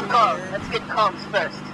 the call. Let's get calls first.